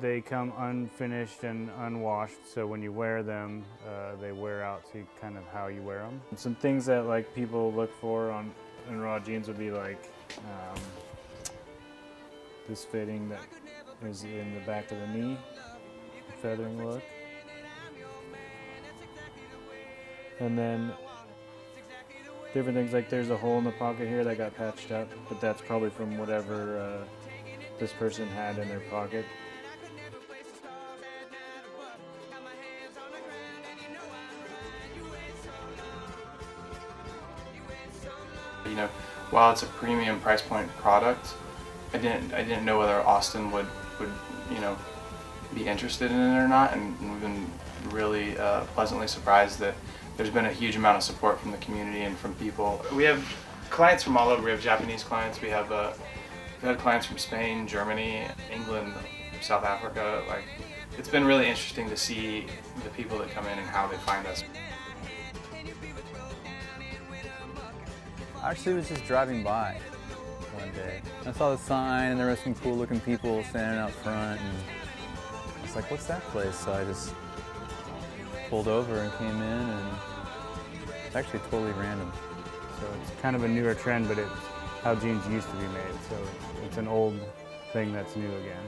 they come unfinished and unwashed, so when you wear them, uh, they wear out to kind of how you wear them. Some things that like people look for on in raw jeans would be like um, this fitting that is in the back of the knee, feathering look. And then different things like there's a hole in the pocket here that got patched up, but that's probably from whatever uh, this person had in their pocket. You know, while it's a premium price point product, I didn't I didn't know whether Austin would would you know be interested in it or not, and, we've been really uh, pleasantly surprised that there's been a huge amount of support from the community and from people. We have clients from all over. We have Japanese clients. We have uh, we've had clients from Spain, Germany, England, South Africa. Like it's been really interesting to see the people that come in and how they find us. Actually was just driving by one day. I saw the sign and there were some cool looking people standing out front and I was like, what's that place? So I just pulled over and came in and it's actually totally random. So it's kind of a newer trend, but it's how jeans used to be made. So it's an old thing that's new again.